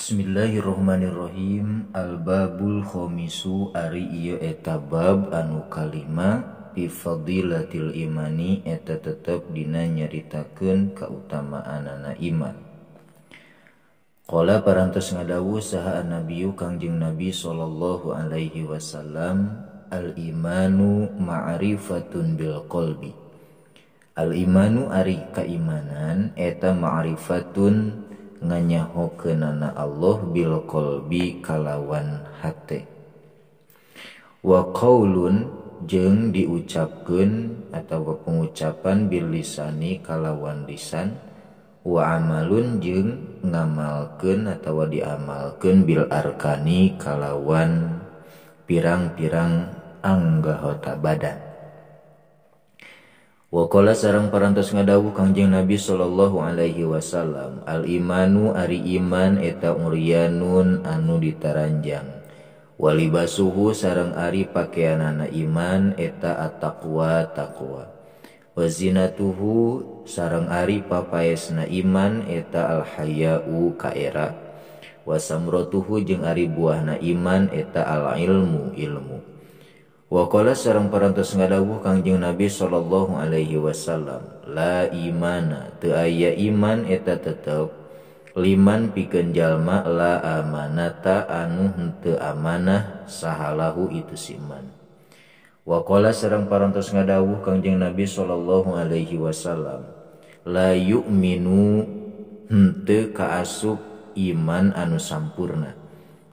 Bismillahirrahmanirrahim. Al-babul khomisu ari iya eta bab anu kalima Bifadilatil imani eta tetap dina nyaritakeun kautamaan anak iman. Qala parantos ngadawu saha nabiyu kangjeng nabi sallallahu alaihi wasallam Al-imanu ma'rifatun bil qalbi. Al-imanu ari kaimanan eta ma'rifatun nganyahokeunana Allah bil qalbi kalawan hate wa qaulun jeung diucapkeun atau pengucapan bil lisani kalawan lisan. Wa amalun jeung ngamalkeun atau diamalkeun bil arkani kalawan pirang-pirang anggota badan. Wakola sarang parantos ngadawu Kangjeng Nabi Shallallahu Alaihi Wasallam Al-imanu ari iman eta urianun anu ditaranjang. Walibasuhu sarang ari pakaian anak iman eta atakwa takwa Wazinatuhu sarang ari papaesna iman eta al-hayau kaera. Wasamrotuhu jeung ari buahna iman eta al ilmu, ilmu. Waqala sarang parantos ngadawuh Kangjeng Nabi sallallahu alaihi wasallam, la imana teu aya iman eta tetep liman pikeun jalma la amanata anu henteu amanah sahalahu itu siman. Waqala sarang parantos ngadawuh Kangjeng Nabi sallallahu alaihi wasallam, la yu'minu henteu kaasup iman anu sampurna.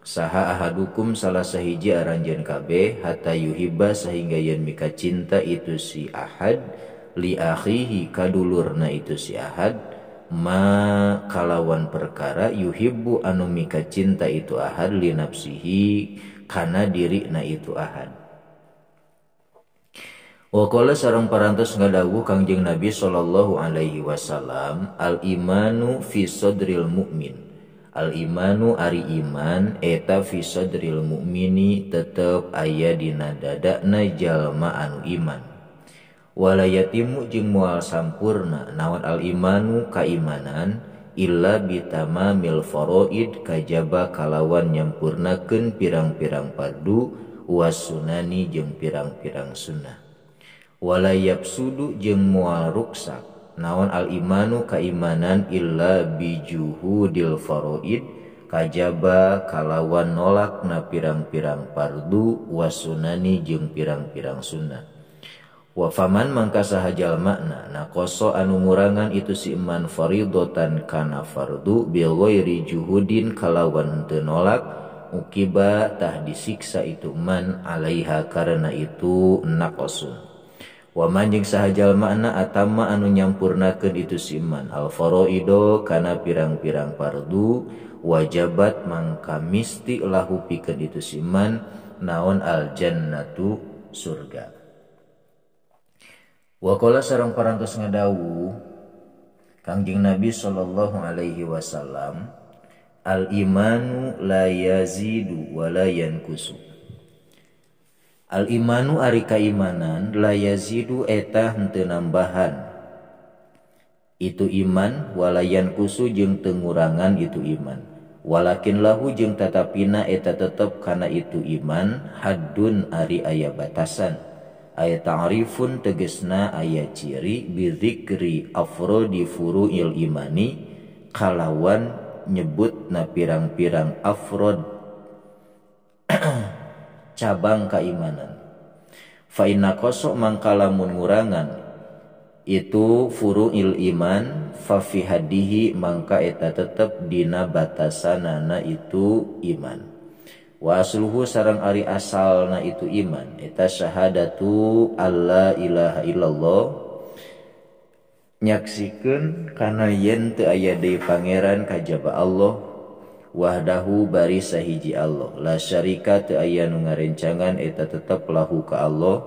Saha ahadukum salah sahiji aranjen kabeh hatta yuhibba sehingga yen mika cinta itu si ahad li akhihi kadulurna itu si ahad ma kalawan perkara yuhibbu anu mika cinta itu ahad li nafsihi kana diri na itu ahad. Wakola sarang parantos ngadawu kangjeng Nabi Sallallahu Alaihi Wasallam al imanu fi sodril mu'min Al-imanu Ari iman eta visodril mukmini tetep aya dina dadakna jalma anu iman walayatimu jeung mual sampurna nawan al-imanu kaimanan illa bitama mil kajaba kalawan nyampurnakeun pirang-pirang pardu wasunani jeung pirang-pirang sunnah. Walayab sudu jeung mual ruksak naon al-imanu kaimanan illa bijuhudil faraid? Kajaba kalawan nolak na pirang-pirang pardu wasunani jeung pirang-pirang sunnah. Wafaman mangka sahajal makna nakoso anu ngurangan itu si iman faridotan kana fardu bil ghairi juhudin kalawan tenolak ukiba tah disiksa itu man alaiha karena itu nakosun. Waman jeung sahajal makna atama anu nyampurnakeun itu siman al faraido kana pirang-pirang fardu wajabat mangka misti lahu pikeun itu siman naon al jannatu surga Wakola sarang parantos ngadawu Kangjeng Nabi sallallahu alaihi wasallam al imanu la yazidu wa la yankusu Al-imanu ari kaimanan la yazidu eta henteu nambahan. Itu iman walayan kusu jeung tengurangan itu iman. Walakin lahu jeung tatapina eta tetep kana itu iman haddun ari aya batasan. Aya ta'rifun tegesna aya ciri bizikri afrodi furu'il imani kalawan nyebut na pirang-pirang afrod cabang keimanan. Fa'inna kosok mangkalamun ngurangan itu furuil iman fa fi hadihi mangka eta tetep dina batasanana itu iman. Wa asluhu sarang ari asalna itu iman eta syahadatu alla ilaha illallah. Nyaksikeun kana yen teu aya deui pangeran kajaba Allah wahdahu bari sahiji Allah. La syarika teu aya nu ngarencangan eta tetep lahu ka Allah.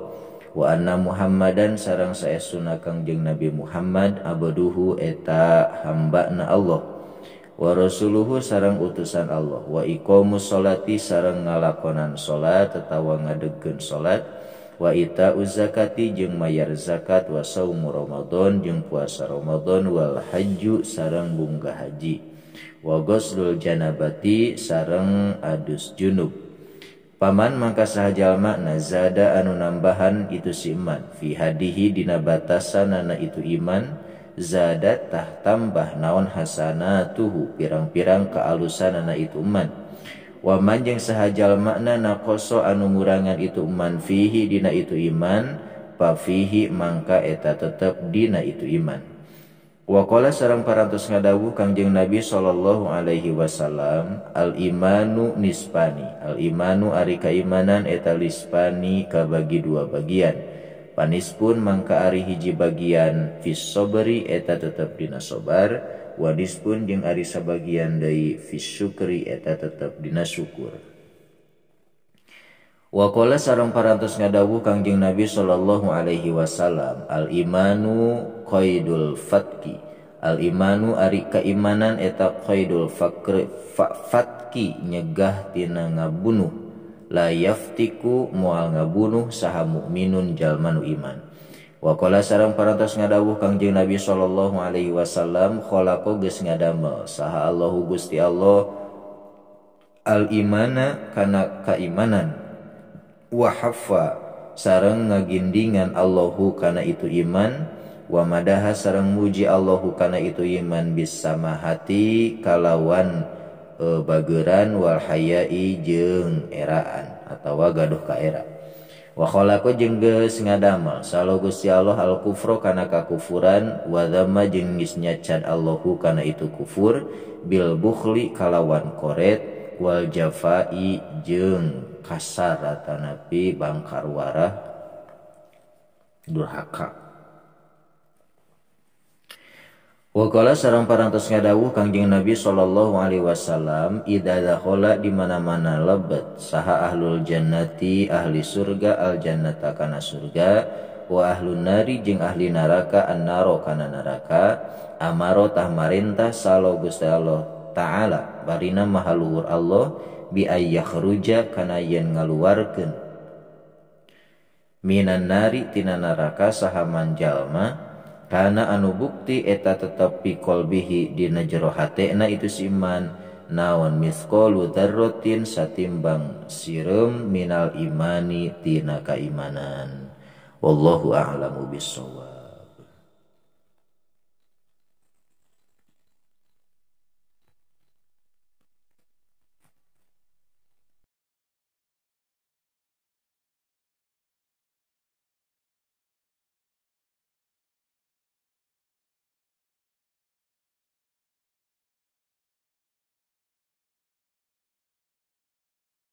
Wa anna Muhammadan sareng saestuna Kangjeng Nabi Muhammad abduhu eta hamba-Na Allah. Wa rasuluhu sareng utusan Allah. Wa iqamus sholati sareng ngalakonan salat tatawa ngadegkeun salat. Wa ita zakati jeung mayar zakat. Wa saum Ramadan jeung puasa Ramadan. Wal hajju sareng bunggah haji. wa ghuslul janabati sareng adus junub. Paman mangka saha makna zada anu nambahan itu si iman. Fi hadihi dina batasanana itu iman. Zada tah tambah naon hasanatuhu pirang-pirang kaalusanana itu iman. Wa manjeng sahajal makna naqoso anu ngurangan itu man fihi dina itu iman. Fa fihi mangka eta tetep dina itu iman. Wakola sarang parantos ngadawu kangjeng Nabi Shallallahu Alaihi Wasallam al imanu nispani al imanu ari keimanan eta lispani kabagi dua bagian. Panis pun mangka ari hiji bagian fis sobri eta tetep dina sobar. Wadis pun jeung ari sabagian dari fis syukri eta tetep dina syukur Wakola sarang parantos ngadawu kangjeng Nabi Shallallahu Alaihi Wasallam al imanu qaidul fatki. Al imanu ari keimanan eta qaidul fakr fa, fatki nyegah tina ngabunuh. La yaftiku mual ngabunuh saha mukminun jalmanu iman. Wakola sarang parantos ngadawu kangjeng Nabi Shallallahu Alaihi Wasallam kholako geus ngadamel saha Allahu Gusti Allah al imana kana keimanan wahafa sarang ngagindingan Allahu kana itu iman wa madaha sarang muji Allahu kana itu iman bisamahati kalawan e, bageran wal hayai jeung eraan atawa gaduh ka era. Wa khalaqa jeung geus ngadamel salo Gusti Allah al kufra kana kakufuran wa dzama jeung geus nyacan Allahu kana itu kufur bil bukhli kalawan koret wal jafai jeung kasar nabi bangkarwara durhaka. Wakala sarang parantos ngadawu kangjeng Nabi Shallallahu Alaihi Wasallam ida dahola di mana mana lebet saha ahlul jannati ahli surga al jannata kana surga wa ahlun nari jeng ahli naraka an naro kana naraka amaro tah marintah salo Gusti Allah ta'ala barina mahaluhur Allah bi biayahruja kana yen ngaluarkeun. Minan nari tina neraka saha manjalma kana anu bukti eta tetep fi qalbihi dina jero hatena itu siman naon misqalu dzarratin satimbang sireum minal imani tina kaimanan wallahu a'lamu bissawab